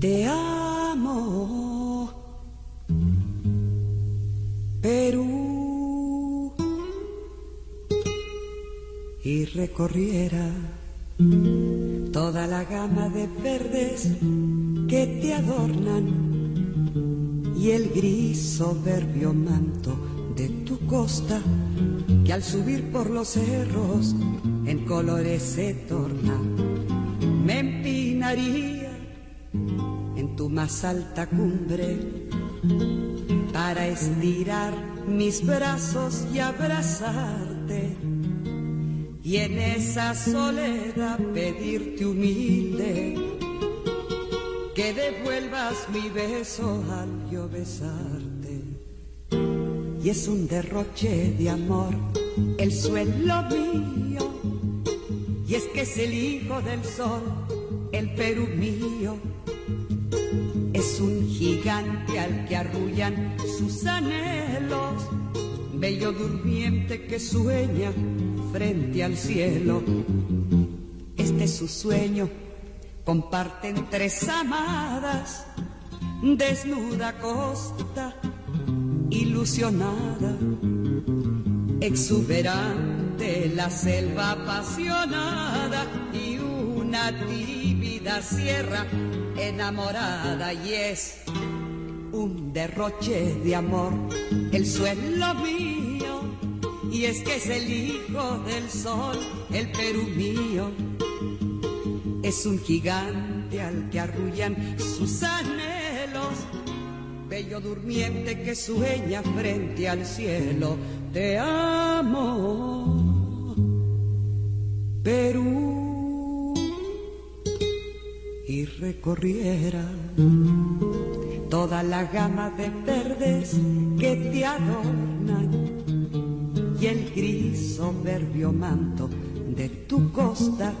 Te amo, Perú. Y recorriera toda la gama de verdes que te adornan y el gris soberbio manto de tu costa que al subir por los cerros en colores se torna. Me empinaría tu más alta cumbre para estirar mis brazos y abrazarte y en esa soledad pedirte humilde que devuelvas mi beso al yo besarte. Y es un derroche de amor el suelo mío, y es que es el hijo del sol, el Perú mío. Es un gigante al que arrullan sus anhelos, bello durmiente que sueña frente al cielo. Este es su sueño, comparten tres amadas, desnuda costa, ilusionada, exuberante la selva apasionada y una sierra enamorada y es un derroche de amor el suelo mío y es que es el hijo del sol, el Perú mío. Es un gigante al que arrullan sus anhelos, bello durmiente que sueña frente al cielo. Te amo, Perú, y recorriera toda la gama de verdes que te adornan y el gris soberbio manto de tu costa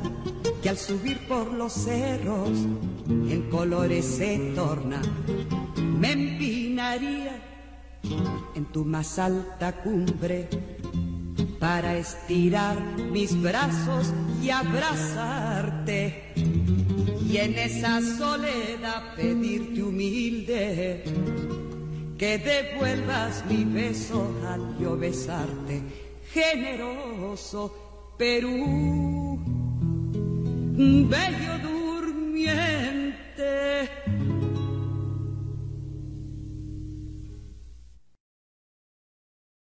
que al subir por los cerros en colores se torna. Me empinaría en tu más alta cumbre para estirar mis brazos y abrazarte y en esa soledad pedirte humilde que devuelvas mi beso al yo besarte, generoso Perú, bello durmiente